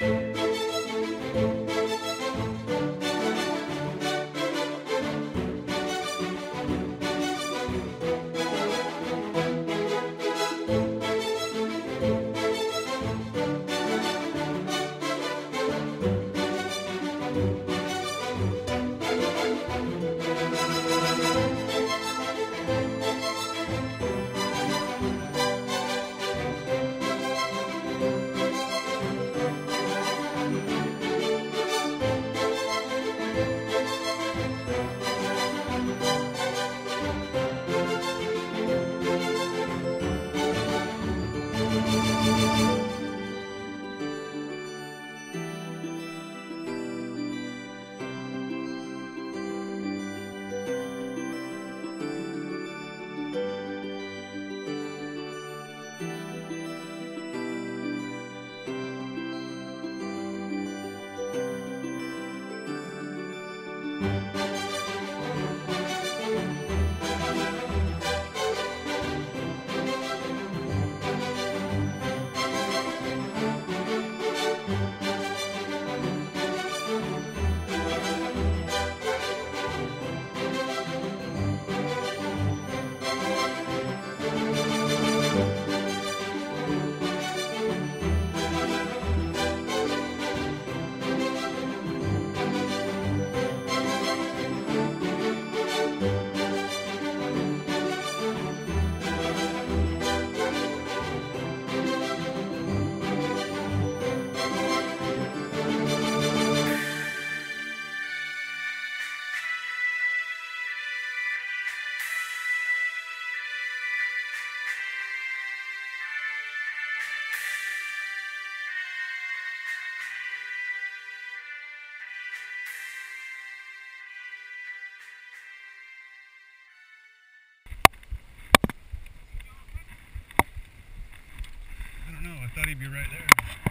I thought he'd be right there.